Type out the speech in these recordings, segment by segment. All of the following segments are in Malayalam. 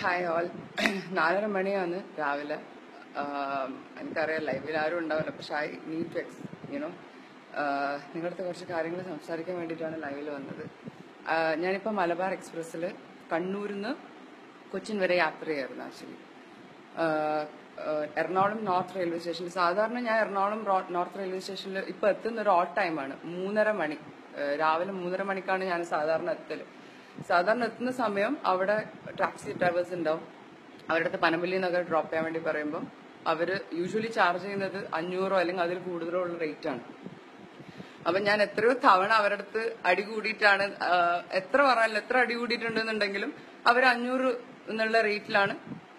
ഹായ് ഓൾ നാലര മണിയാണ് രാവിലെ. എനിക്കറിയാം ലൈവിൽ ആരും ഉണ്ടാവില്ല. പക്ഷെ ഐ നീഡ് ടു എക്സ് യുനോ നിങ്ങളുടെ കുറച്ച് കാര്യങ്ങൾ സംസാരിക്കാൻ വേണ്ടിയിട്ടാണ് ലൈവിൽ വന്നത്. ഞാനിപ്പോൾ മലബാർ എക്സ്പ്രസ്സിൽ കണ്ണൂരിൽ നിന്ന് കൊച്ചിൻ വരെ യാത്ര ചെയ്യായിരുന്നു ആക്ച്വലി എറണാകുളം നോർത്ത് റെയിൽവേ സ്റ്റേഷനിൽ സാധാരണ ഞാൻ എറണാകുളം നോർത്ത് റെയിൽവേ സ്റ്റേഷനിൽ ഇപ്പോൾ എത്തുന്ന ഒരു ഓട്ട് ടൈമാണ് മൂന്നര മണി. രാവിലെ മൂന്നര മണിക്കാണ് ഞാൻ സാധാരണ എത്തൽ. സാധാരണ എത്തുന്ന സമയം അവിടെ ടാക്സി ഡ്രൈവേഴ്സ് ഉണ്ടാവും. അവരുടെ അടുത്ത് പനമ്പള്ളി നഗർ ഡ്രോപ്പ് ചെയ്യാൻ വേണ്ടി പറയുമ്പോൾ അവർ യൂഷ്വലി ചാർജ് ചെയ്യുന്നത് അഞ്ഞൂറോ അല്ലെങ്കിൽ അതിൽ കൂടുതലോ ഉള്ള റേറ്റ് ആണ്. അപ്പൊ ഞാൻ എത്രയോ തവണ അവരുടെ അടുത്ത് അടി കൂടിയിട്ടാണ് എത്ര പറഞ്ഞാലും എത്ര അടി കൂടിയിട്ടുണ്ടെന്നുണ്ടെങ്കിലും അവർ അഞ്ഞൂറ് എന്നുള്ള റേറ്റിലാണ്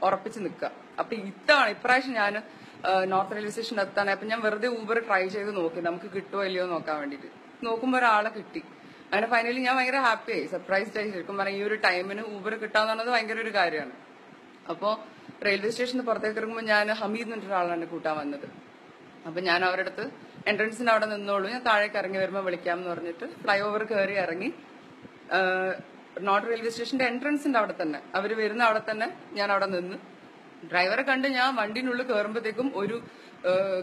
ഉറപ്പിച്ച് നിൽക്കുക. അപ്പൊ ഇത്തവണ ഇപ്രാവശ്യം ഞാൻ നോർത്ത് റെയിൽവേ സ്റ്റേഷനിൽ എത്താണ് അപ്പൊ ഞാൻ വെറുതെ ഊബർ ട്രൈ ചെയ്ത് നോക്കി. നമുക്ക് കിട്ടുമോ ഇല്ലയോ നോക്കാൻ വേണ്ടിയിട്ട്. നോക്കുമ്പോൾ ഒരാളെ കിട്ടി. അങ്ങനെ ഫൈനലി ഞാൻ ഭയങ്കര ഹാപ്പി ആയി. സർപ്രൈസ്ഡ് ആയി. ശരിക്കും പറഞ്ഞാൽ ഈ ഒരു ടൈമിന് ഊബർ കിട്ടാന്ന് പറഞ്ഞത് ഭയങ്കര ഒരു കാര്യമാണ്. അപ്പോൾ റെയിൽവേ സ്റ്റേഷന് പുറത്തേക്ക് ഇറങ്ങുമ്പോൾ ഞാൻ ഹമീദ് പറഞ്ഞ ഒരാളാണ് കൂട്ടാൻ വന്നത്. അപ്പൊ ഞാൻ അവരുടെ അടുത്ത് എൻട്രൻസിന് അവിടെ നിന്നോളൂ. ഞാൻ താഴേക്ക് ഇറങ്ങി വരുമ്പോൾ വിളിക്കാം എന്ന് പറഞ്ഞിട്ട് ഫ്ലൈ ഓവർ കയറി ഇറങ്ങി. നോർത്ത് റെയിൽവേ സ്റ്റേഷന്റെ എൻട്രൻസിന്റെ അവിടെ തന്നെ. അവർ വരുന്ന അവിടെ തന്നെ ഞാൻ അവിടെ നിന്ന്. ഡ്രൈവറെ കണ്ട് ഞാൻ വണ്ടിനുള്ളിൽ കയറുമ്പോഴത്തേക്കും ഒരു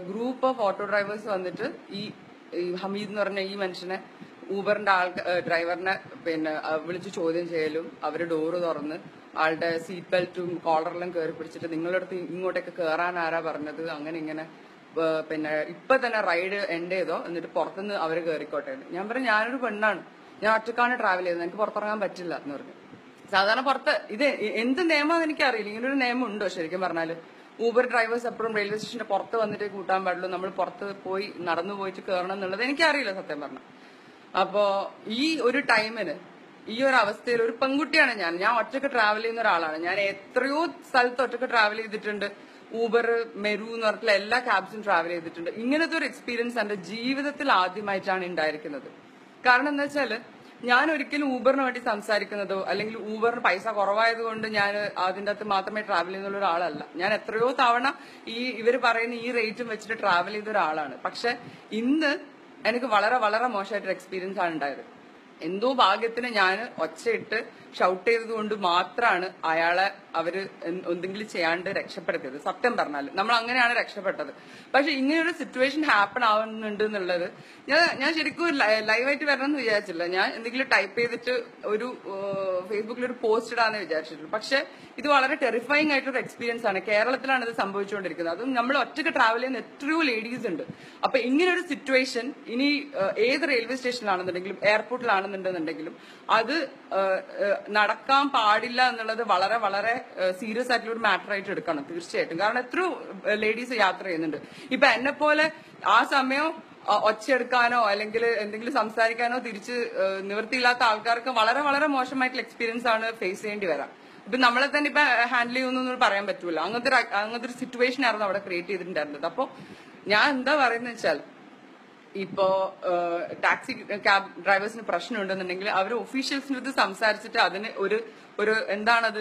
ഗ്രൂപ്പ് ഓഫ് ഓട്ടോ ഡ്രൈവേഴ്സ് വന്നിട്ട് ഈ ഹമീദ് എന്ന് പറഞ്ഞ ഈ മനുഷ്യനെ ഊബറിന്റെ ആൾ ഡ്രൈവറിനെ പിന്നെ വിളിച്ച് ചോദ്യം ചെയ്യലും അവർ ഡോറ് തുറന്ന് ആളുടെ സീറ്റ് ബെൽറ്റും കോളറെല്ലാം കയറി പിടിച്ചിട്ട് നിങ്ങളുടെ അടുത്ത് ഇങ്ങോട്ടേക്ക് കയറാൻ ആരാ പറഞ്ഞത്? അങ്ങനെ ഇങ്ങനെ പിന്നെ ഇപ്പൊ തന്നെ റൈഡ് എൻഡ് ചെയ്തോ? എന്നിട്ട് പുറത്തുനിന്ന് അവർ കയറിക്കോട്ടെ. ഞാൻ പറഞ്ഞു ഞാനൊരു പെണ്ണാണ്. ഞാൻ ഒറ്റക്കാണ് ട്രാവൽ ചെയ്തത് എനിക്ക് പുറത്തിറങ്ങാൻ പറ്റില്ല എന്ന് പറഞ്ഞു. സാധാരണ പുറത്ത് ഇത് എന്ത് നിയമം എനിക്കറിയില്ല. ഇങ്ങനെ ഒരു നിയമം ഉണ്ടോ ശരിക്കും പറഞ്ഞാൽ? ഊബർ ഡ്രൈവേഴ്സ് എപ്പോഴും റെയിൽവേ സ്റ്റേഷന്റെ പുറത്ത് വന്നിട്ട് കൂട്ടാൻ പാടുള്ളൂ. നമ്മൾ പുറത്ത് പോയി നടന്നു പോയിട്ട് കയറണം എന്നുള്ളത് എനിക്കറിയില്ല സത്യം പറഞ്ഞ. അപ്പോ ഈ ഒരു ടൈമിന് ഈ ഒരു അവസ്ഥയിൽ ഒരു പെൺകുട്ടിയാണ് ഞാൻ. ഞാൻ ഒറ്റയ്ക്ക് ട്രാവൽ ചെയ്യുന്ന ഒരാളാണ്. ഞാൻ എത്രയോ സ്ഥലത്ത് ഒറ്റയ്ക്ക് ട്രാവൽ ചെയ്തിട്ടുണ്ട്. ഊബർ മെരു എന്ന് പറഞ്ഞിട്ടുള്ള എല്ലാ ക്യാബ്സും ട്രാവൽ ചെയ്തിട്ടുണ്ട്. ഇങ്ങനത്തെ ഒരു എക്സ്പീരിയൻസ് എന്റെ ജീവിതത്തിൽ ആദ്യമായിട്ടാണ് ഉണ്ടായിരിക്കുന്നത്. കാരണം എന്താ വെച്ചാൽ ഞാൻ ഒരിക്കലും ഊബറിന് വേണ്ടി സംസാരിക്കുന്നതോ അല്ലെങ്കിൽ ഊബറിന് പൈസ കുറവായതുകൊണ്ട് ഞാൻ അതിന്റെ അകത്ത് മാത്രമേ ട്രാവൽ ചെയ്യുന്ന ഒരാളല്ല. ഞാൻ എത്രയോ തവണ ഈ ഇവർ പറയുന്ന ഈ റേറ്റും വെച്ചിട്ട് ട്രാവൽ ചെയ്ത ഒരാളാണ്. പക്ഷെ ഇന്ന് എനിക്ക് വളരെ വളരെ മോശമായിട്ടൊരു എക്സ്പീരിയൻസ് ആണ് ഉണ്ടായത്. എന്തോ ഭാഗ്യത്തിന് ഞാൻ ഒച്ചയിട്ട് ഷൗട്ട് ചെയ്തതുകൊണ്ട് മാത്രമാണ് അയാളെ അവർ എന്തെങ്കിലും ചെയ്യാണ്ട് രക്ഷപ്പെടുത്തിയത്. സത്യം പറഞ്ഞാൽ നമ്മൾ അങ്ങനെയാണ് രക്ഷപ്പെട്ടത്. പക്ഷെ ഇങ്ങനെയൊരു സിറ്റുവേഷൻ ഹാപ്പൺ ആവുന്നുണ്ട് എന്നുള്ളത് ഞാൻ ഞാൻ ശരിക്കും ലൈവായിട്ട് വരണം എന്ന് വിചാരിച്ചില്ല. ഞാൻ എന്തെങ്കിലും ടൈപ്പ് ചെയ്തിട്ട് ഒരു ഫേസ്ബുക്കിൽ ഒരു പോസ്റ്റ് ഇടാന്ന് വിചാരിച്ചിട്ടുള്ളൂ. പക്ഷെ ഇത് വളരെ ടെറിഫൈങ് ആയിട്ടൊരു എക്സ്പീരിയൻസ് ആണ്. കേരളത്തിലാണ് ഇത് സംഭവിച്ചുകൊണ്ടിരിക്കുന്നത്. അതും നമ്മൾ ഒറ്റയ്ക്ക് ട്രാവൽ ചെയ്യുന്ന എത്രയോ ലേഡീസ് ഉണ്ട്. അപ്പൊ ഇങ്ങനൊരു സിറ്റുവേഷൻ ഇനി ഏത് റെയിൽവേ സ്റ്റേഷനിലാണെന്നുണ്ടെങ്കിലും എയർപോർട്ടിലാണെന്നുണ്ടെന്നുണ്ടെങ്കിലും അത് നടക്കാൻ പാടില്ല എന്നുള്ളത് വളരെ വളരെ സീരിയസ് ആയിട്ടുള്ള ഒരു മാറ്റർ ആയിട്ട് എടുക്കണം തീർച്ചയായിട്ടും. കാരണം എത്രയോ ലേഡീസ് യാത്ര ചെയ്യുന്നുണ്ട്. ഇപ്പൊ എന്നെ പോലെ ആ സമയം ഒച്ച ഒച്ചയെടുക്കാനോ അല്ലെങ്കിൽ എന്തെങ്കിലും സംസാരിക്കാനോ തിരിച്ച് നിവൃത്തിയില്ലാത്ത ആൾക്കാർക്ക് വളരെ വളരെ മോശമായിട്ടുള്ള എക്സ്പീരിയൻസ് ആണ് ഫേസ് ചെയ്യേണ്ടി വരാം. ഇപ്പൊ നമ്മളെ തന്നെ ഇപ്പൊ ഹാൻഡിൽ ചെയ്യുന്നു പറയാൻ പറ്റൂല. അങ്ങനത്തെ അങ്ങനത്തെ ഒരു സിറ്റുവേഷൻ ആയിരുന്നു അവിടെ ക്രിയേറ്റ് ചെയ്തിട്ടുണ്ടായിരുന്നത്. അപ്പൊ ഞാൻ എന്താ പറയുന്നത് വെച്ചാൽ ഇപ്പോ ടാക്സി ക്യാബ് ഡ്രൈവേഴ്സിന് പ്രശ്നം ഉണ്ടെന്നുണ്ടെങ്കിൽ അവർ ഒഫീഷ്യൽസിന്റെ അടുത്ത് സംസാരിച്ചിട്ട് അതിന് ഒരു ഒരു എന്താണത്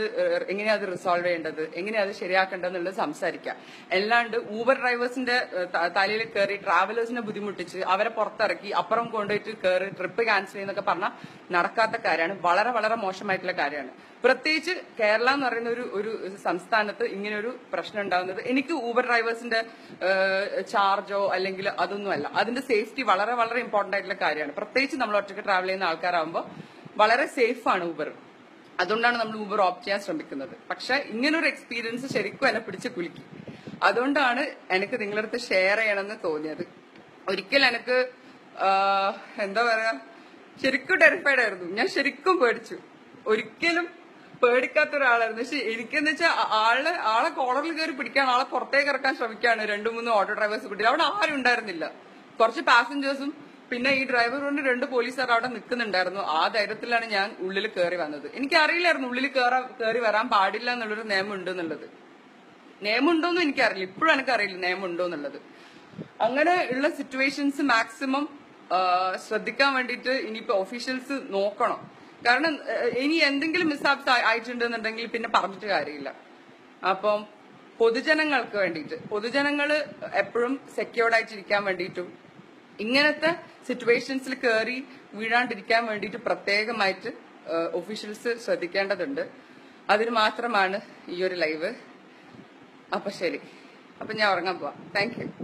എങ്ങനെയാ അത് റിസോൾവ് ചെയ്യേണ്ടത് എങ്ങനെയാ അത് ശരിയാക്കേണ്ടതെന്നുള്ളത് സംസാരിക്കാം. സംസാരിക്കുക അല്ലാണ്ട് ഊബർ ഡ്രൈവേഴ്സിന്റെ തലയിൽ കയറി ട്രാവലേഴ്സിനെ ബുദ്ധിമുട്ടിച്ച് അവരെ പുറത്തിറക്കി അപ്പുറം കൊണ്ടുപോയിട്ട് കയറി ട്രിപ്പ് ക്യാൻസൽ ചെയ്യുന്നൊക്കെ പറഞ്ഞാൽ നടക്കാത്ത കാര്യമാണ്. വളരെ വളരെ മോശമായിട്ടുള്ള കാര്യമാണ്. പ്രത്യേകിച്ച് കേരള എന്ന് പറയുന്ന ഒരു ഒരു സംസ്ഥാനത്ത് ഇങ്ങനെ ഒരു പ്രശ്നം ഉണ്ടാകുന്നത് എനിക്ക് ഊബർ ഡ്രൈവേഴ്സിന്റെ ചാർജോ അല്ലെങ്കിൽ അതൊന്നുമല്ല. അതിന്റെ സേഫ്റ്റി വളരെ വളരെ ഇമ്പോർട്ടന്റ് ആയിട്ടുള്ള കാര്യമാണ്. പ്രത്യേകിച്ച് നമ്മൾ ഒറ്റയ്ക്ക് ട്രാവൽ ചെയ്യുന്ന ആൾക്കാരാകുമ്പോൾ വളരെ സേഫ് ആണ് ഊബർ അതുകൊണ്ടാണ് നമ്മൾ ഊബർ ഓപ്റ്റ് ചെയ്യാൻ ശ്രമിക്കുന്നത്. പക്ഷെ ഇങ്ങനൊരു എക്സ്പീരിയൻസ് ശരിക്കും എന്നെ പിടിച്ച് കുലുക്കി. അതുകൊണ്ടാണ് എനിക്ക് നിങ്ങളുടെ അടുത്ത് ഷെയർ ചെയ്യണമെന്ന് തോന്നിയത്. ഒരിക്കൽ എനിക്ക് എന്താ പറയാ ശരിക്കും ടെറിഫൈഡ് ആയിരുന്നു. ഞാൻ ശരിക്കും പേടിച്ചു. ഒരിക്കലും പേടിക്കാത്ത ഒരാളായിരുന്നു. പക്ഷെ എനിക്കെന്ന് വെച്ചാൽ ആളെ ആളെ കോളറിൽ കയറി പിടിക്കാൻ ആളെ പുറത്തേക്ക് ഇറക്കാൻ ശ്രമിക്കുകയാണ് രണ്ടു മൂന്ന് ഓട്ടോ ഡ്രൈവേഴ്സ് കിട്ടിയത് അവിടെ ആരും ഉണ്ടായിരുന്നില്ല. കുറച്ച് പാസഞ്ചേഴ്സും പിന്നെ ഈ ഡ്രൈവർ കൊണ്ട് രണ്ട് പോലീസുകാർ അവിടെ നിൽക്കുന്നുണ്ടായിരുന്നു. ആ ധൈര്യത്തിലാണ് ഞാൻ ഉള്ളിൽ കയറി വന്നത്. എനിക്കറിയില്ലായിരുന്നു ഉള്ളിൽ കയറി വരാൻ പാടില്ല എന്നുള്ളൊരു നിയമം ഉണ്ട് എന്നുള്ളത്. നിയമം ഉണ്ടോന്നും എനിക്കറിയില്ല. ഇപ്പോഴും എനിക്കറിയില്ല നിയമം ഉണ്ടോ എന്നുള്ളത്. അങ്ങനെ ഉള്ള സിറ്റുവേഷൻസ് മാക്സിമം ശ്രദ്ധിക്കാൻ വേണ്ടിയിട്ട് ഇനിയിപ്പോ ഒഫീഷ്യൽസ് നോക്കണം. കാരണം ഇനി എന്തെങ്കിലും മിസ്സാപ്സ് ആയിട്ടുണ്ടെന്നുണ്ടെങ്കിൽ പിന്നെ പറഞ്ഞിട്ട് കാര്യമില്ല. അപ്പം പൊതുജനങ്ങൾക്ക് വേണ്ടിയിട്ട്. പൊതുജനങ്ങൾ എപ്പോഴും സെക്യൂർഡ് ആയിട്ടിരിക്കാൻ വേണ്ടിയിട്ടും ഇങ്ങനത്തെ സിറ്റുവേഷൻസിൽ കയറി വീഴാണ്ടിരിക്കാൻ വേണ്ടിയിട്ട് പ്രത്യേകമായിട്ട് ഒഫീഷ്യൽസ് ശ്രദ്ധിക്കേണ്ടതുണ്ട്. അതിന് മാത്രമാണ് ഈ ഒരു ലൈവ് അപ്പൊ ശരി. അപ്പൊ ഞാൻ ഉറങ്ങാൻ പോവാം. Thank you